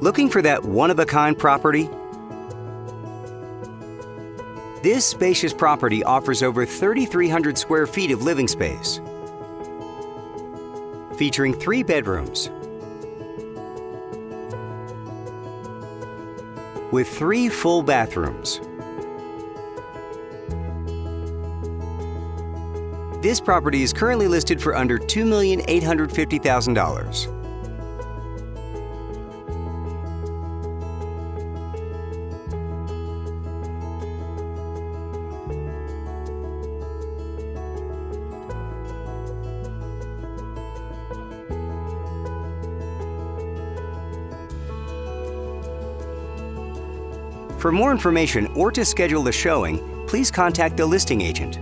Looking for that one-of-a-kind property? This spacious property offers over 3,300 square feet of living space, featuring three bedrooms with three full bathrooms. This property is currently listed for under $2,850,000. For more information or to schedule a showing, please contact the listing agent.